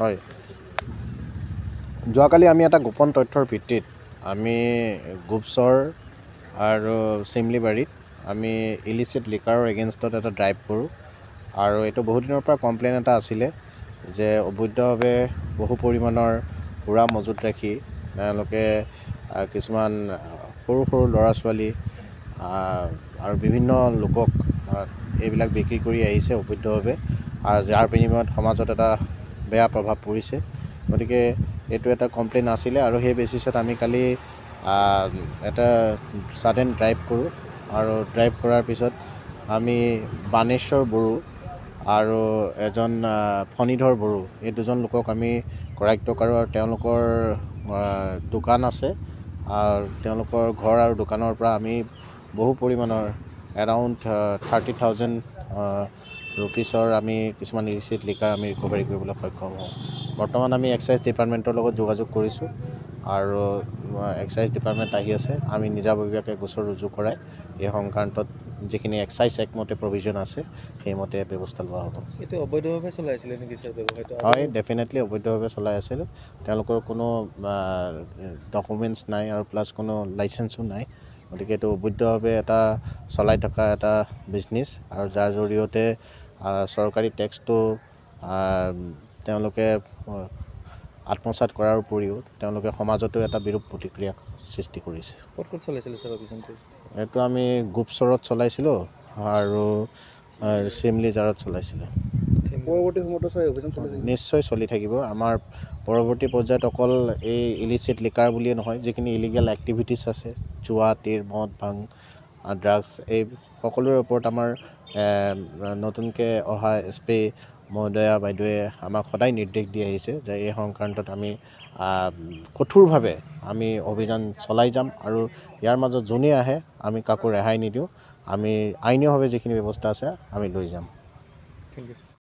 হয়। যোৱাকালি আমি এটা গোপন তথ্যৰ ভিত্তিত আমি গোপচৰ আৰু চিমলিবাৰীত আমি ইলিচিট লিকাৰৰ এগেইনষ্টত এটা ড্ৰাইভ কৰোঁ। আৰু এইটো বহুত দিনৰ পৰা কমপ্লেইন এটা আছিলে যে অবৈধভাৱে বহু পৰিমাণৰ সুৰা মজুত ৰাখি তেওঁলোকে কিছুমান সৰু সৰু ল'ৰা ছোৱালী আৰু বিভিন্ন লোকক এইবিলাক বিক্ৰী কৰি আহিছে অবৈধভাৱে। আৰু যাৰ বিনিময়ত সমাজত এটা বেয়া প্ৰভাৱ পৰিছে। গতিকে এইটো এটা কমপ্লেইন আছিলে আৰু সেই বেচিছত আমি কালি এটা ছাডেন ড্ৰাইভ কৰোঁ। আৰু ড্ৰাইভ কৰাৰ পিছত আমি বাণেশ্বৰ বড়ো আৰু এজন ফণীধৰ বড়ো এই দুজন লোকক আমি কৰায়ত্ব কৰোঁ আৰু তেওঁলোকৰ দোকান আছে। আৰু তেওঁলোকৰ ঘৰ আৰু দোকানৰ পৰা আমি বহু পৰিমাণৰ এৰাউণ্ড থাৰ্টি থাউজেণ্ড ৰুপিছৰ আমি কিছুমান ইলিচিট লিকাৰ আমি ৰিকভাৰী কৰিবলৈ সক্ষম হওঁ। বৰ্তমান আমি এক্সাইজ ডিপাৰ্টমেণ্টৰ লগত যোগাযোগ কৰিছোঁ আৰু এক্সাইজ ডিপাৰ্টমেণ্ট আহি আছে। আমি নিজাববীয়াকৈ গোচৰ ৰুজু কৰাই এই সংক্ৰান্তত যিখিনি এক্সাইজ একমতে প্ৰভিজন আছে সেইমতে ব্যৱস্থা লোৱা হ'ব। এইটো অবৈধভাৱে চলাই আছিলে নেকি ছাৰ ব্যৱসায়টো? হয় ডেফিনেটলি অবৈধভাৱে চলাই আছিল। তেওঁলোকৰ কোনো ডকুমেণ্টছ নাই আৰু প্লাছ কোনো লাইচেঞ্চো নাই। গতিকে এইটো অবৈধভাৱে এটা চলাই থকা এটা বিজনেছ আৰু যাৰ জৰিয়তে চৰকাৰী টেক্সটো তেওঁলোকে আহ, আত্মসাৎ কৰাৰ উপৰিও তেওঁলোকে সমাজতো এটা বিৰূপ প্ৰতিক্ৰিয়া সৃষ্টি কৰিছে। ক'ত ক'ত চলাইছিলে ছাৰ অভিযানটো? এইটো আমি গোপচৰত চলাইছিলোঁ আৰু আহ, চিমলি জাৰত চলাইছিলোঁ। পৰৱৰ্তী সময়তো ছাৰ অভিযান নিশ্চয় চলি থাকিব। আমাৰ পৰৱৰ্তী পৰ্যায়ত অকল এই ইলিচিট লিকাৰ বুলিয়ে নহয় যিখিনি ইলিগেল এক্টিভিটিছ আছে জুৱা তীৰ মদ ভাং ড্ৰাগছ এই সকলোৰে ওপৰত আমাৰ নতুনকৈ অহা এছ পি মহোদয়া বাইদেৱে আমাক সদায় নিৰ্দেশ দি আহিছে যে এই সংক্ৰান্তত আমি কঠোৰভাৱে আমি অভিযান চলাই যাম আৰু ইয়াৰ মাজত যোনেই আহে আমি কাকো ৰেহাই নিদিওঁ। আমি আইনীয়ভাৱে যিখিনি ব্যৱস্থা আছে আমি লৈ যাম। ঠিক আছে